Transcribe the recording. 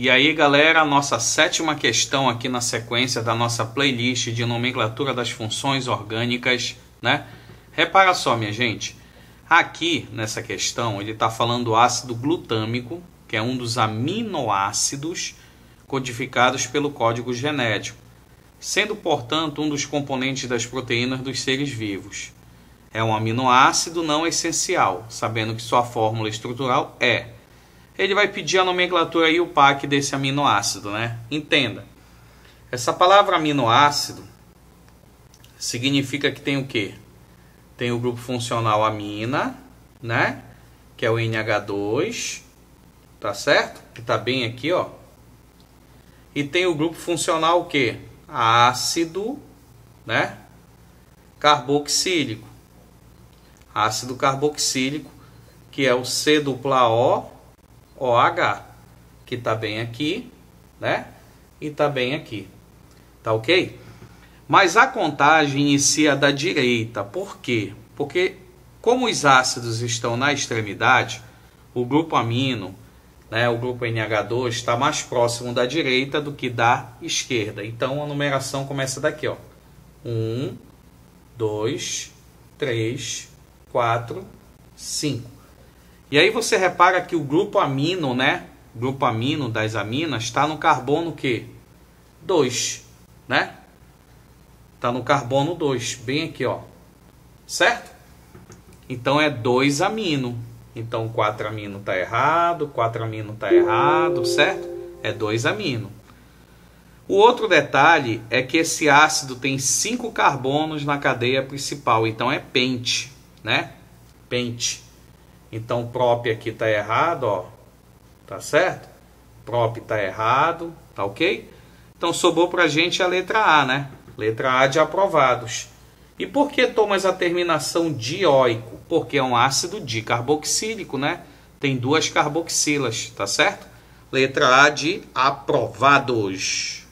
E aí, galera, a nossa sétima questão aqui na sequência da nossa playlist de nomenclatura das funções orgânicas, né? Repara só, minha gente. Aqui nessa questão, ele está falando do ácido glutâmico, que é um dos aminoácidos codificados pelo código genético, sendo, portanto, um dos componentes das proteínas dos seres vivos. É um aminoácido não essencial, sabendo que sua fórmula estrutural é ele vai pedir a nomenclatura e o PAC desse aminoácido, né? Entenda. Essa palavra aminoácido significa que tem o quê? Tem o grupo funcional amina, né? Que é o NH2, tá certo? Que tá bem aqui, ó. E tem o grupo funcional o quê? Ácido, né? Carboxílico. Ácido carboxílico, que é o C dupla O OH, que está bem aqui, né? E está bem aqui. Tá ok? Mas a contagem inicia da direita. Por quê? Porque como os ácidos estão na extremidade, o grupo amino, né, o grupo NH2 está mais próximo da direita do que da esquerda. Então a numeração começa daqui, ó. 1 2 3 4 5 e aí você repara que o grupo amino, né? Grupo amino das aminas está no carbono que 2, né? Está no carbono 2, bem aqui, ó. Certo? Então é 2 amino. Então 4 amino está errado, 4 amino está errado, certo? É 2 amino. O outro detalhe é que esse ácido tem 5 carbonos na cadeia principal, então é pente, né? Pente. Então, prop aqui está errado, ó. Tá certo? Prop está errado, tá ok? Então, sobrou para a gente a letra A, né? Letra A de aprovados. E por que tomas a terminação dioico? Porque é um ácido dicarboxílico, né? Tem duas carboxilas, tá certo? Letra A de aprovados.